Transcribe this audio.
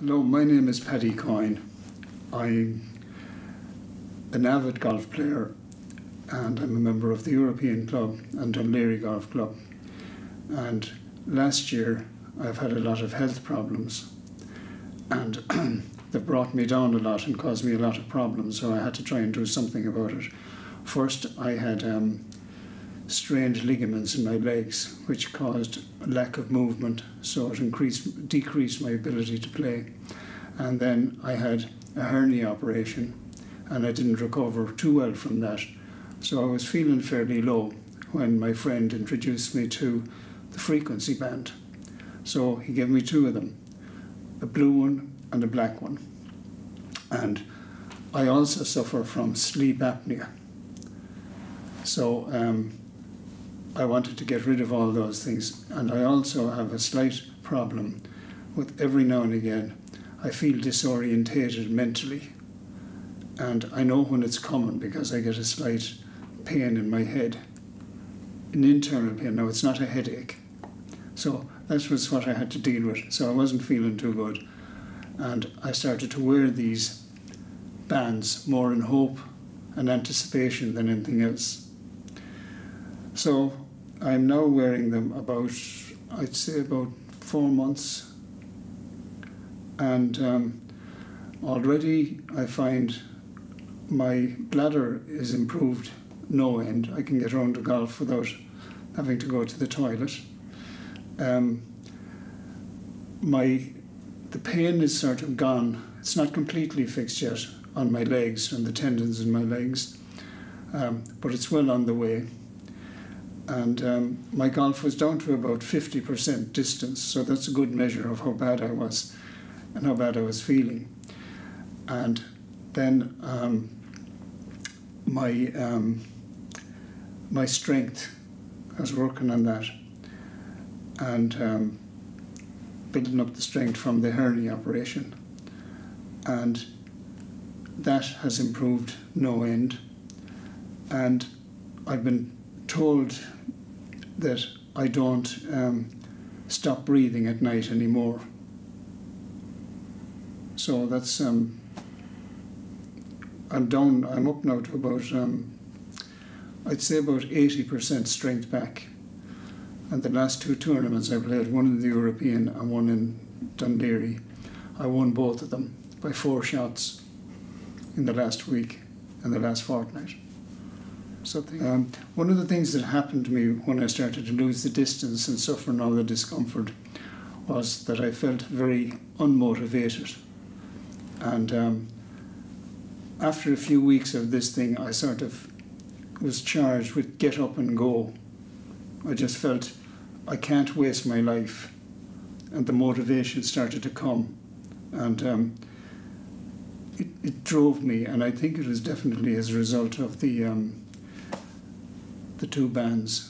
Hello, my name is Paddy Coyne. I'm an avid golf player and I'm a member of the European Club and Laoghaire Golf Club. And last year I've had a lot of health problems and they've brought me down a lot and caused me a lot of problems, so I had to try and do something about it. First, I had um, strained ligaments in my legs, which caused lack of movement, so it increased, decreased my ability to play. And then I had a hernia operation, and I didn't recover too well from that. So I was feeling fairly low when my friend introduced me to the frequency band. So he gave me two of them, a blue one and a black one. And I also suffer from sleep apnea. So um, I wanted to get rid of all those things. And I also have a slight problem with every now and again I feel disorientated mentally. And I know when it's coming because I get a slight pain in my head, an internal pain. Now, it's not a headache. So that was what I had to deal with. So I wasn't feeling too good. And I started to wear these bands more in hope and anticipation than anything else. So I'm now wearing them about, I'd say, about four months. And um, already I find my bladder is improved no end. I can get around to golf without having to go to the toilet. Um, my the pain is sort of gone. It's not completely fixed yet on my legs and the tendons in my legs, um, but it's well on the way. And um, my golf was down to about 50% distance, so that's a good measure of how bad I was and how bad I was feeling. And then um, my um, my strength. I was working on that and um, building up the strength from the hernia operation. And that has improved no end. And I've been told that I don't um, stop breathing at night anymore. So that's um, I'm down. I'm up now to about um, I'd say about 80% strength back. And the last two tournaments I played, one in the European and one in Laoghaire, I won both of them by four shots in the last week and the last fortnight. So um, one of the things that happened to me when I started to lose the distance and suffering all the discomfort was that I felt very unmotivated. And um, after a few weeks of this thing, I sort of was charged with get up and go. I just felt I can't waste my life. And the motivation started to come. And um, it, it drove me, and I think it was definitely as a result of the, um, the two bands